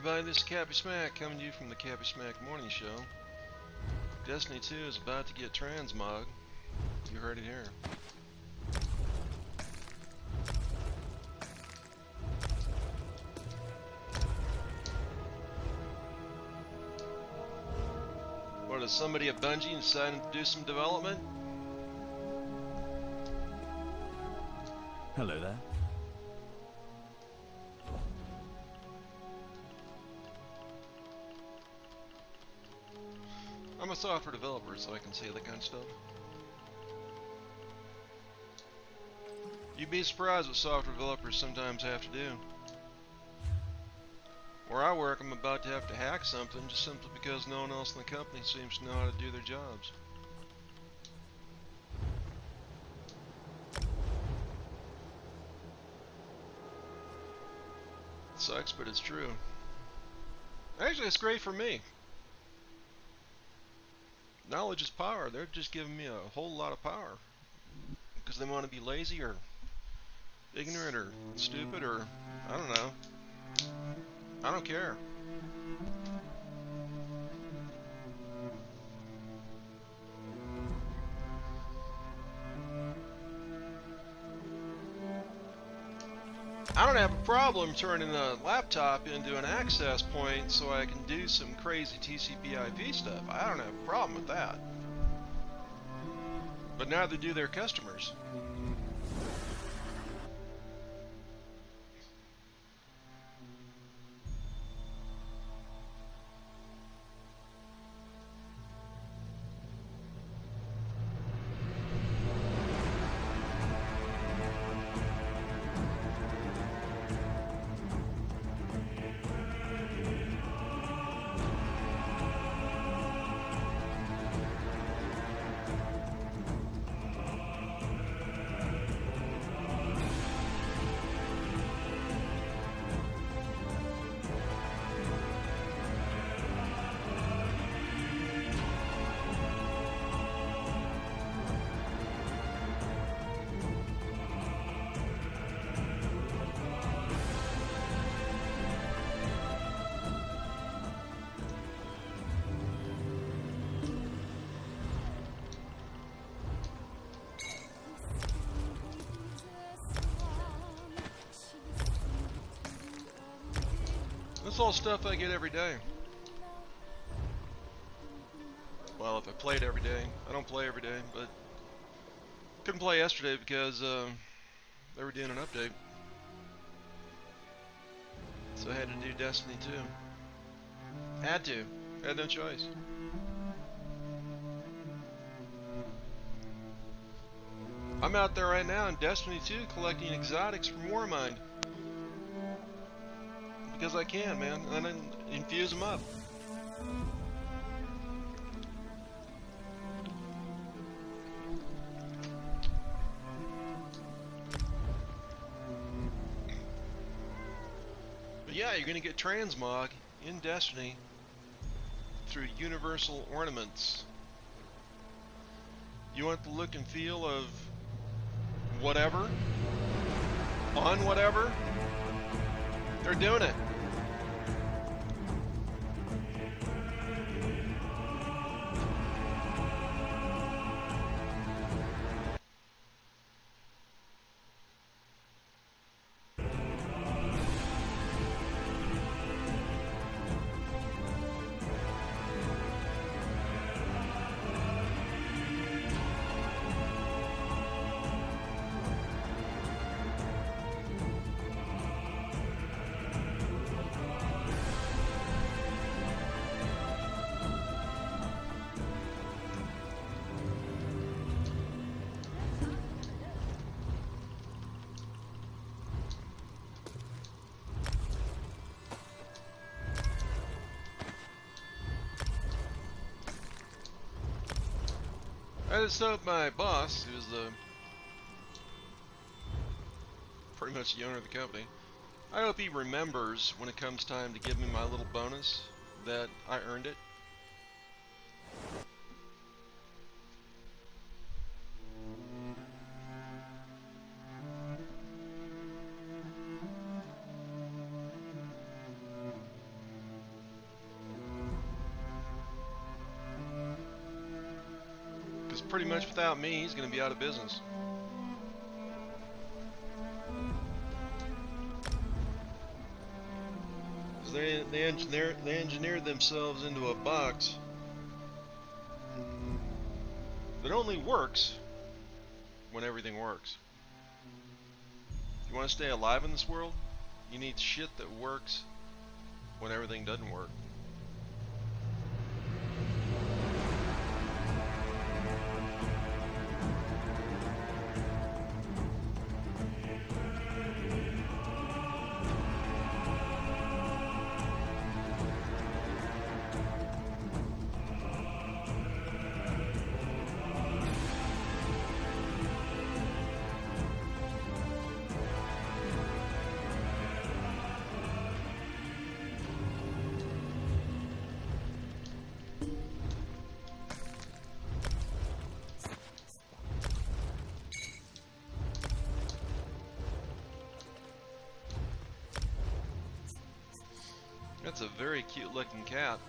Everybody, this is CappySmack coming to you from the CappySmack Morning Show. Destiny 2 is about to get transmog. You heard it here. What is somebody at Bungie deciding to do some development? Hello there. Software developer, so I can say that kind of stuff. You'd be surprised what software developers sometimes have to do. Where I work, I'm about to have to hack something just simply because no one else in the company seems to know how to do their jobs. It sucks, but it's true. Actually, it's great for me knowledge is power. They're just giving me a whole lot of power because they want to be lazy or ignorant or stupid or I don't know. I don't care. I don't have a problem turning a laptop into an access point so I can do some crazy TCP IP stuff. I don't have a problem with that. But neither do their customers. That's all stuff I get every day. Well, if I played every day. I don't play every day, but couldn't play yesterday because uh, they were doing an update. So I had to do Destiny 2. Had to. Had no choice. I'm out there right now in Destiny 2 collecting exotics from Warmind because I can, man, and then infuse them up. But yeah, you're gonna get transmog in Destiny through universal ornaments. You want the look and feel of whatever? On whatever? They're doing it. Just hope my boss, who's the pretty much the owner of the company, I hope he remembers when it comes time to give me my little bonus that I earned it. Pretty much without me, he's going to be out of business. They, they, engineer, they engineered themselves into a box hmm. that only works when everything works. You want to stay alive in this world? You need shit that works when everything doesn't work. That's a very cute looking cat.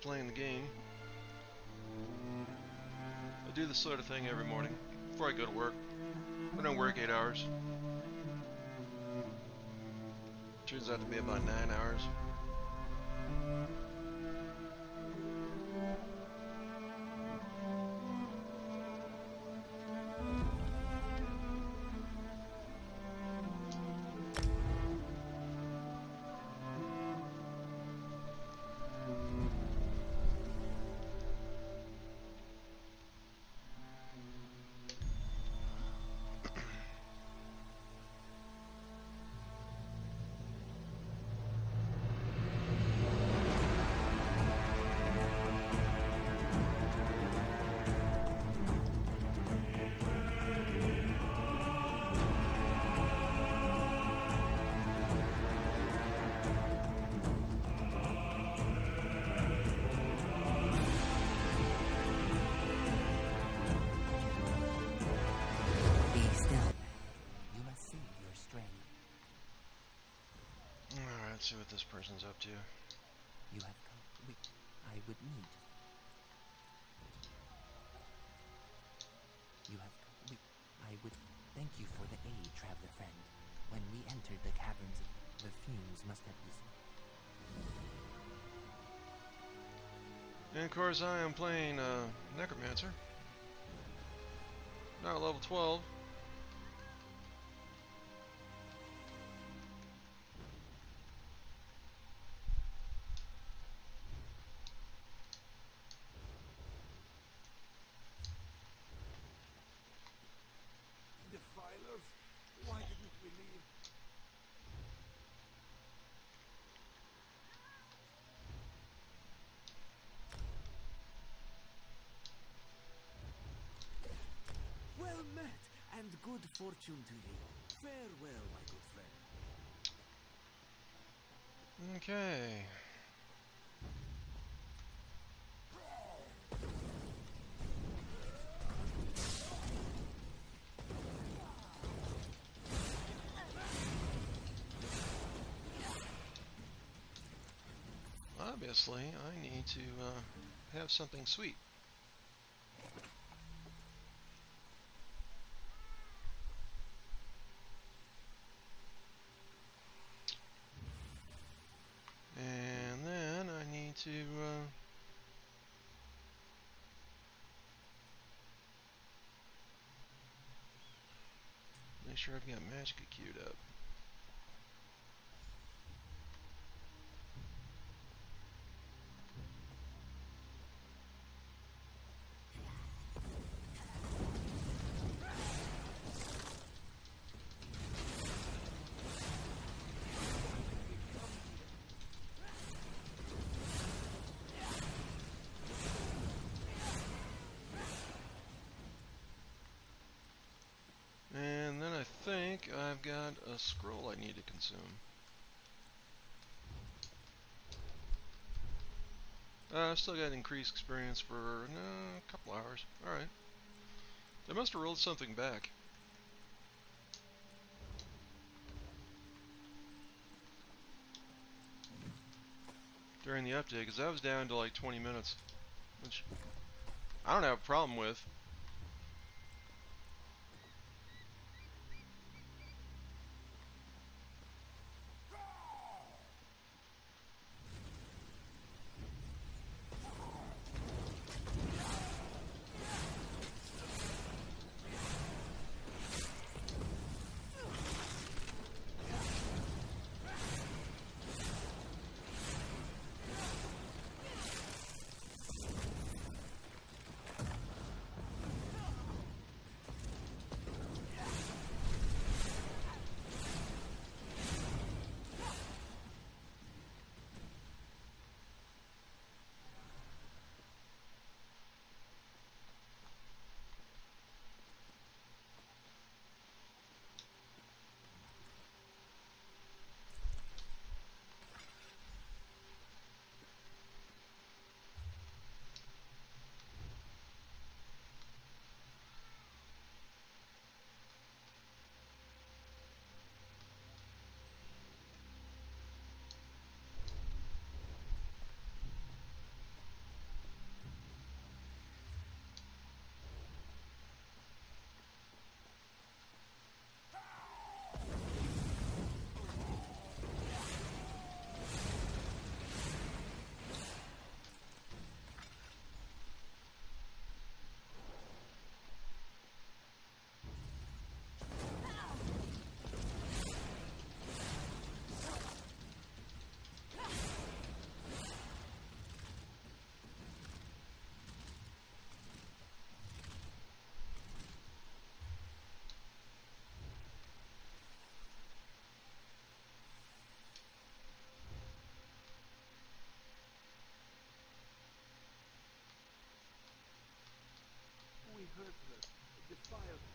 Playing the game. I do this sort of thing every morning before I go to work. I don't work eight hours. Turns out to be about nine hours. Thank you for the aid, traveler friend. When we entered the caverns, the fumes must have. And of course, I am playing uh, Necromancer. Now level 12. Good fortune to you. Farewell, my good friend. Okay. Obviously, I need to uh, have something sweet. And then I need to uh, make sure I've got Magicka queued up. And then I think I've got a scroll I need to consume. Uh, I've still got increased experience for no, a couple hours. Alright. They must have rolled something back. During the update, because that was down to like 20 minutes. Which I don't have a problem with. Hurt her, defiled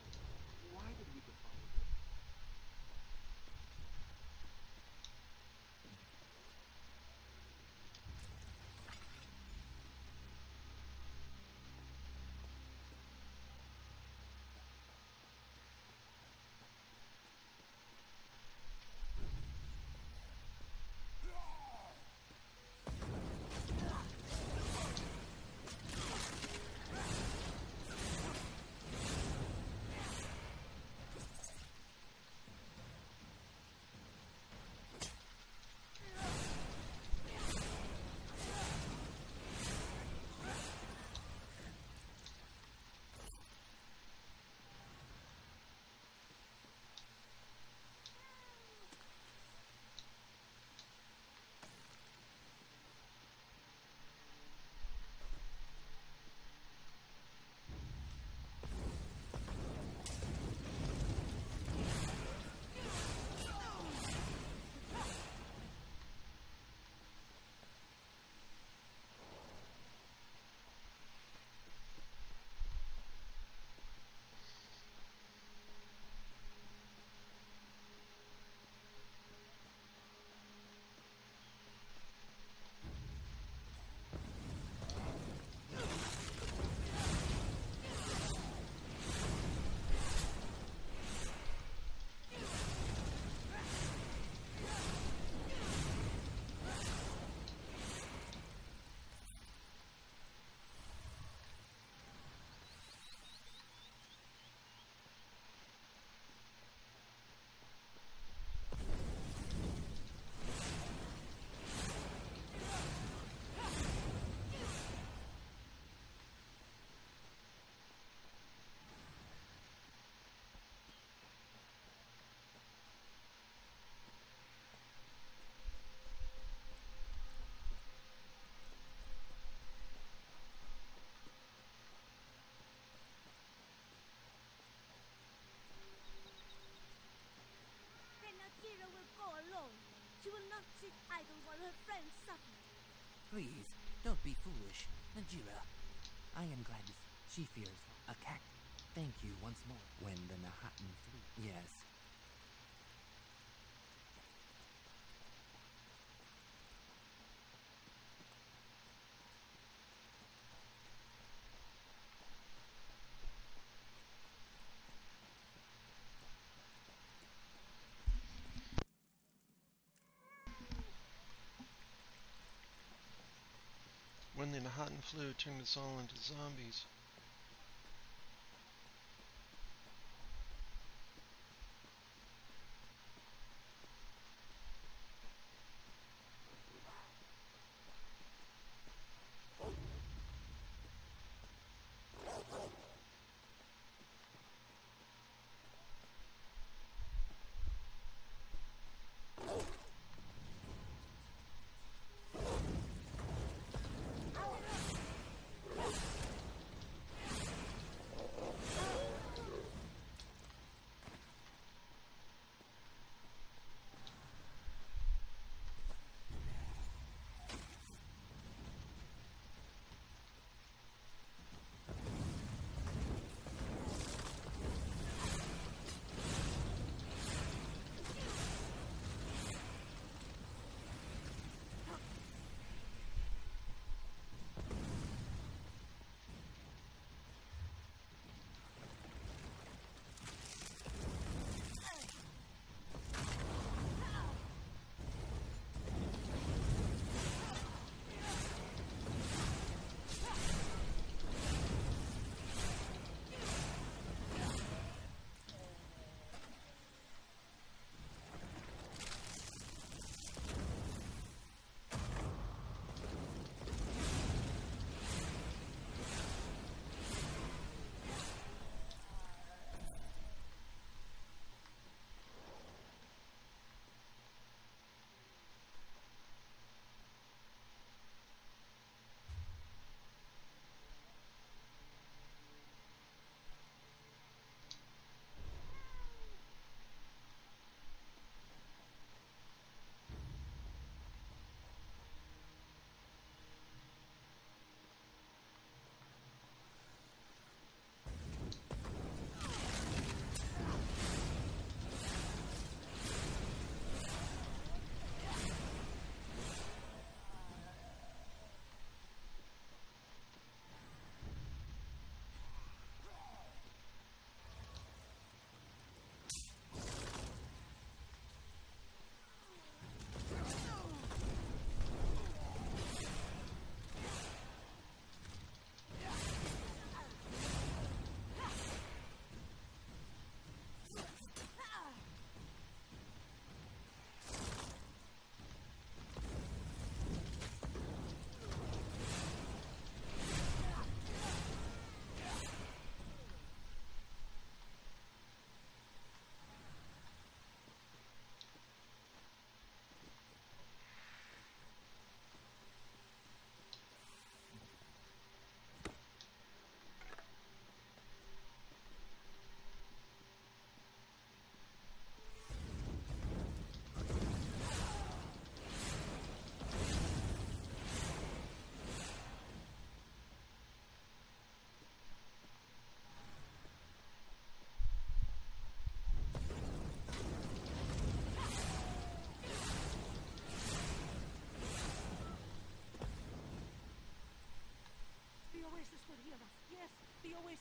While her friends suffer. Please, don't be foolish. Najira, I am glad she fears a cat. Thank you once more. When the Knahaten flu. Yes. When the Knahaten flu turned us all into zombies.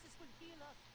Isis will heal us.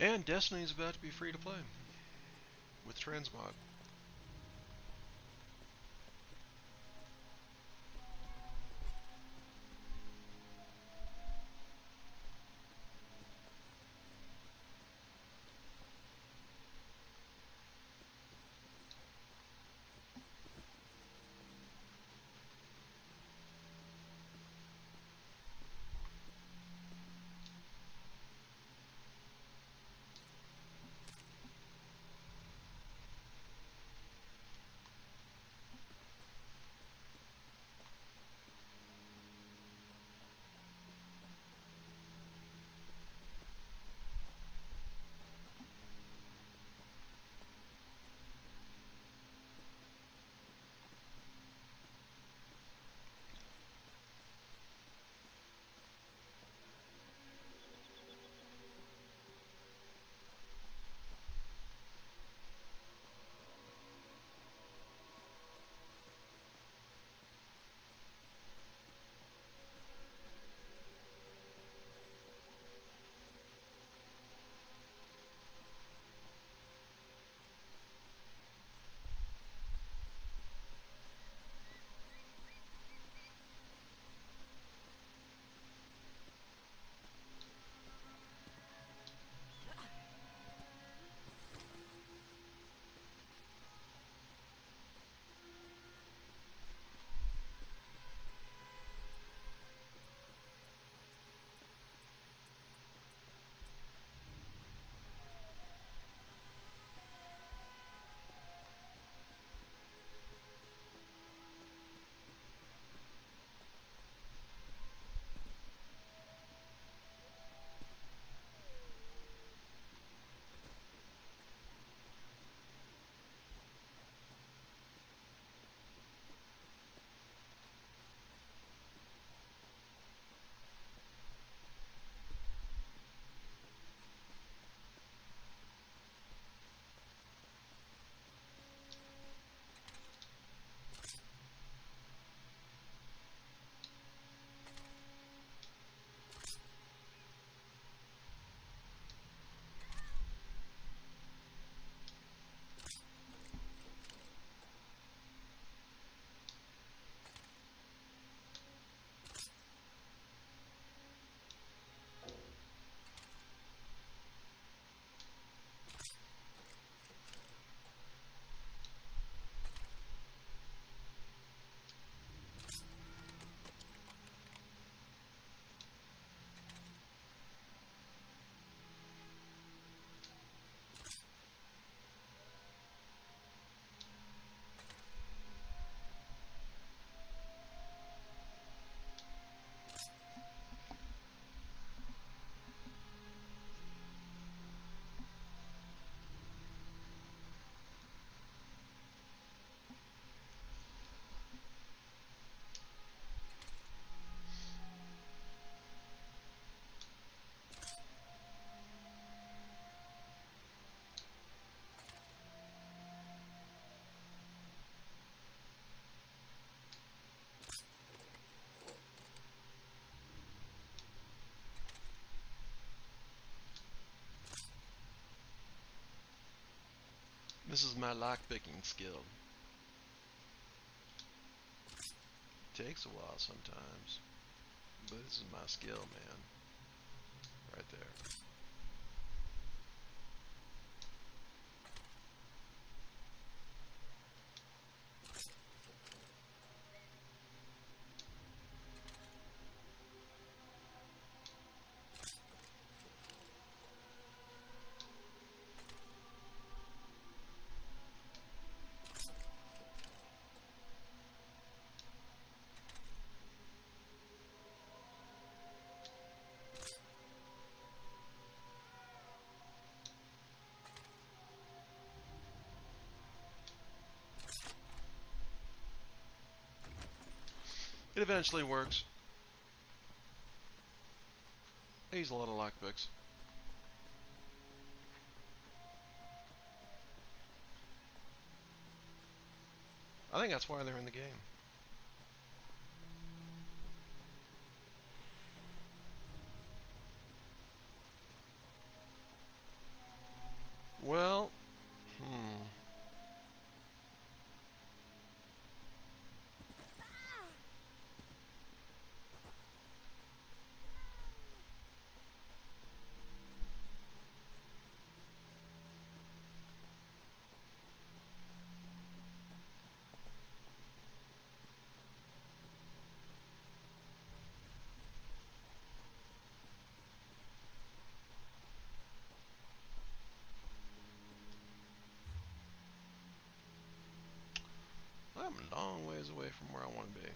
And Destiny is about to be free to play with Transmog. This is my lockpicking skill. Takes a while sometimes, but this is my skill, man. Right there. It eventually works. I use a lot of lockpicks. I think that's why they're in the game. I'm a long ways away from where I want to be.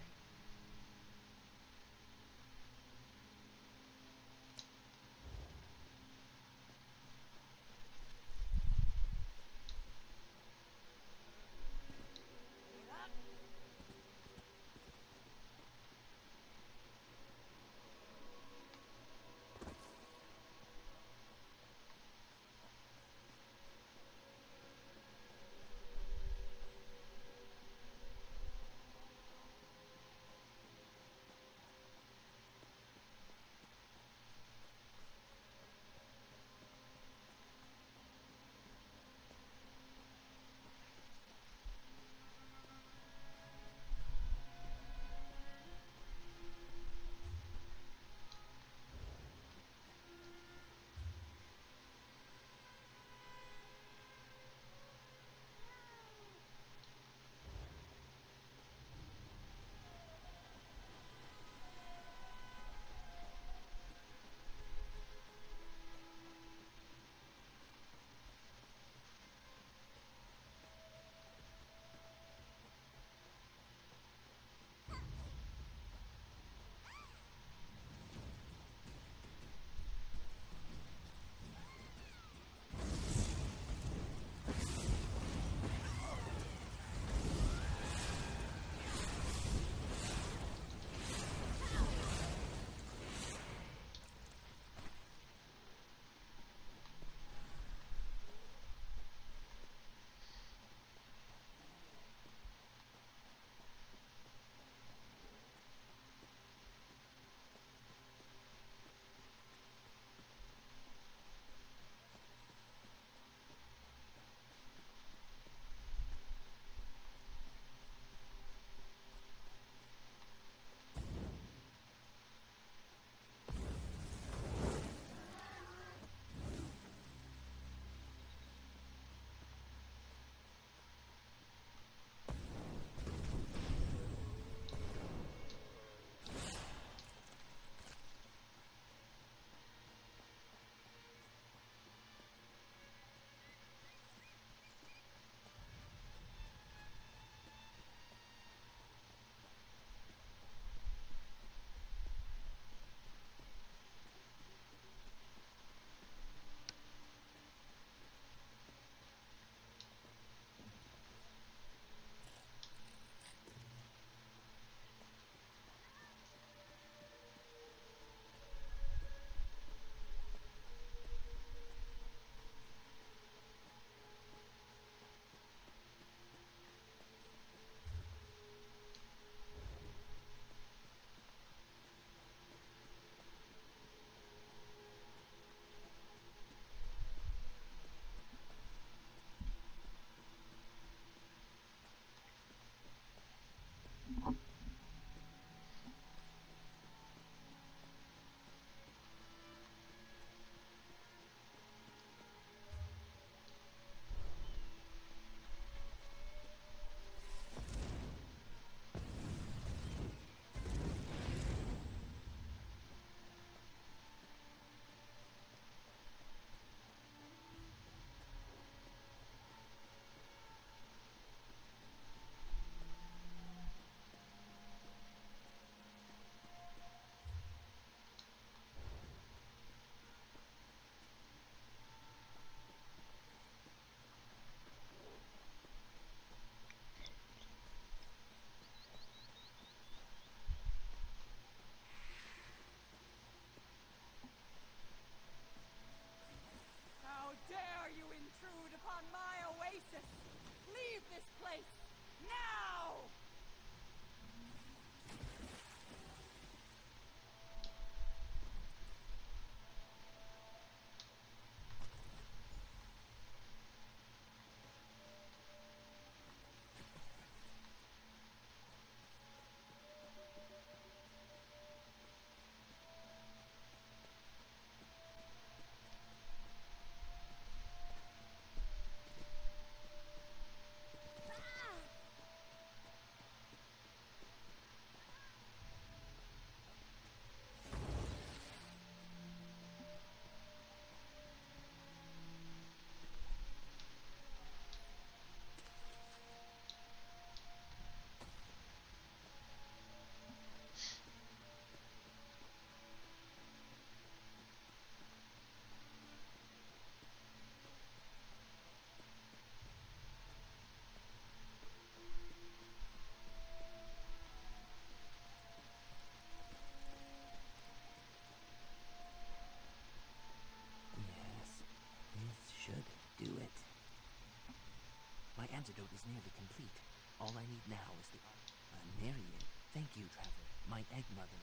Antidote is nearly complete. All I need now is the. Uh, Marion, thank you, traveler. My egg mother.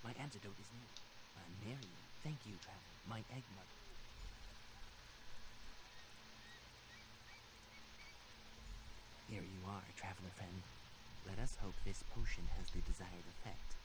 My antidote is near. Uh, Marion, thank you, traveler. My egg mother. Here you are, traveler friend. Let us hope this potion has the desired effect.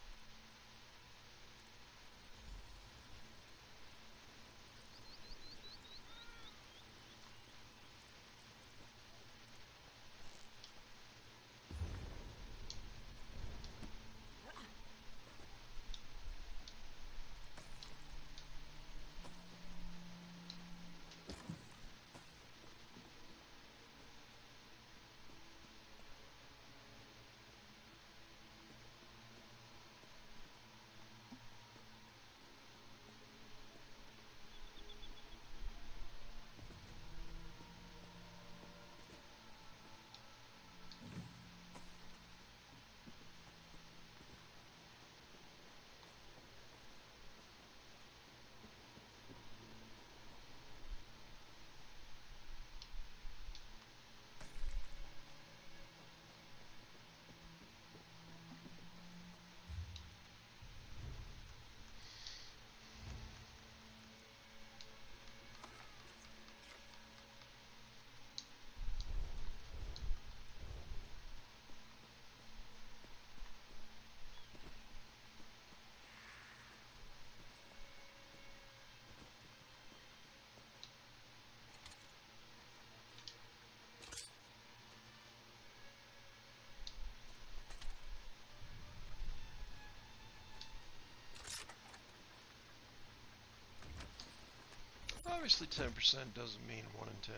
Obviously 10% doesn't mean 1 in 10.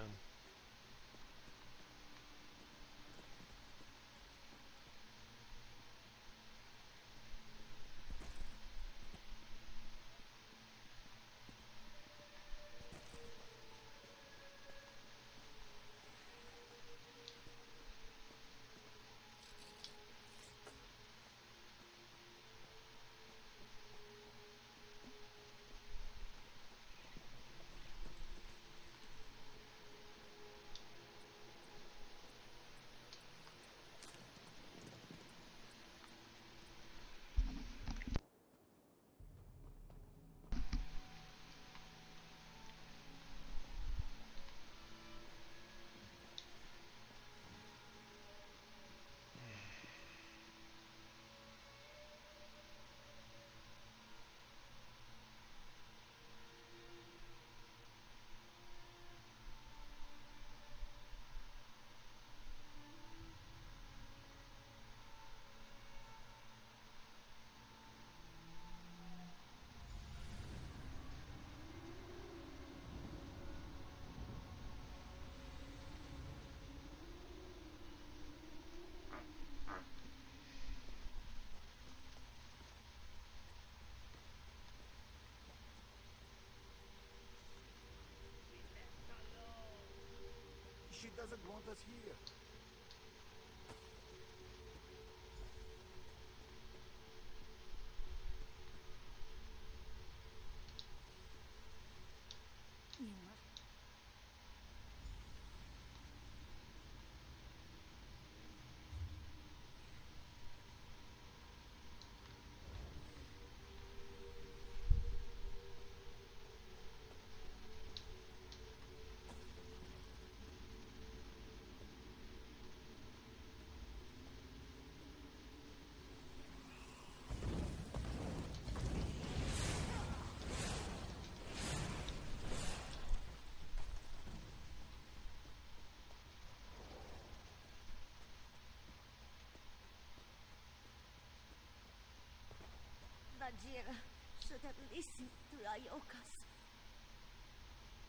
Vajira should have listened to Iokas.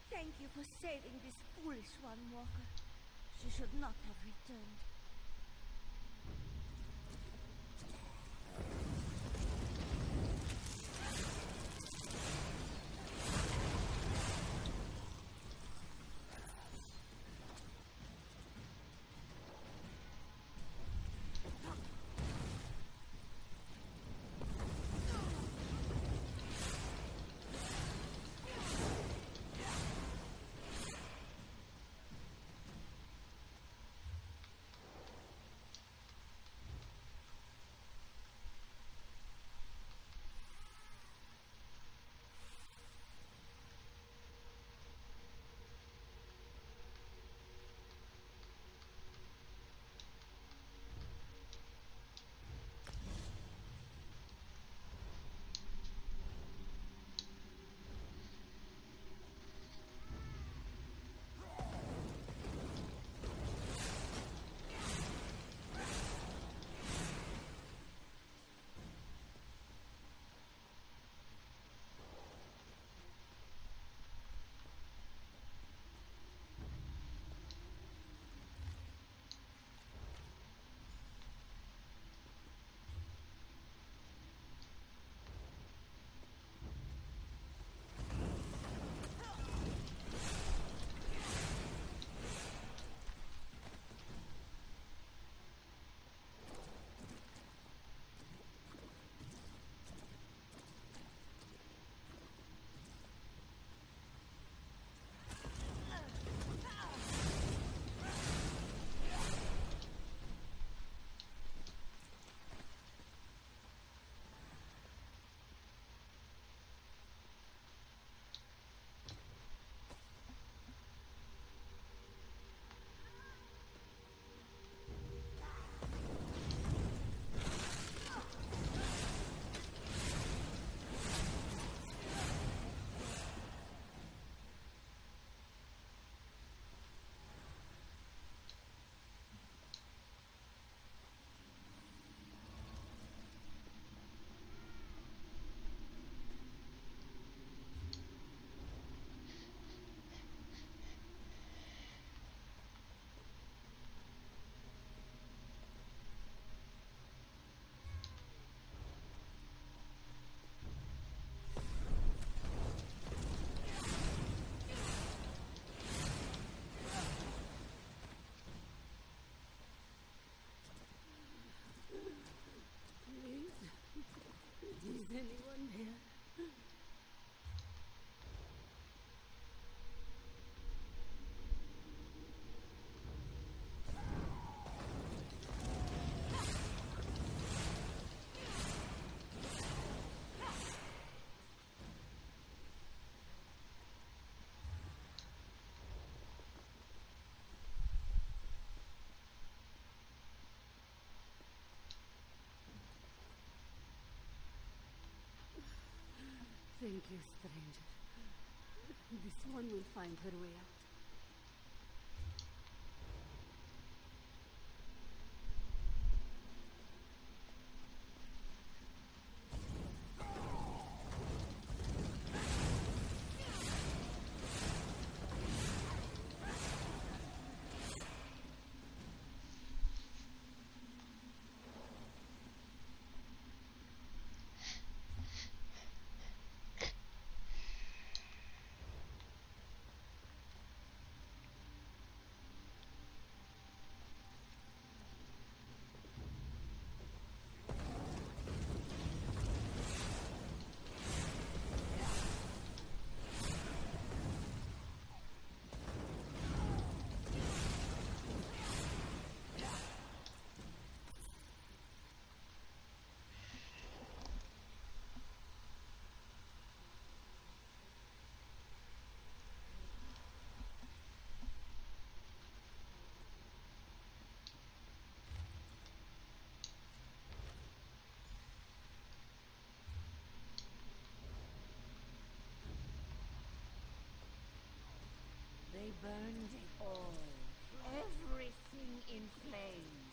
Thank you for saving this foolish one, Walker. She should not have returned. Thank you, stranger. This one will find her way out. They burned it all. Everything in flames.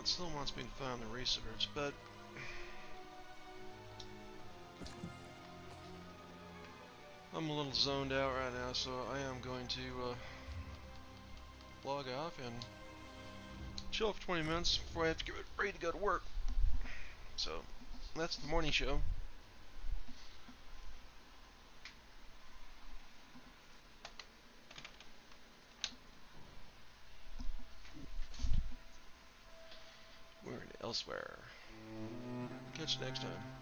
It still wants me to find the research, but I'm a little zoned out right now, so I am going to uh, log off and chill for 20 minutes before I have to get ready to go to work. So, that's the morning show. We're in elsewhere. Catch you next time.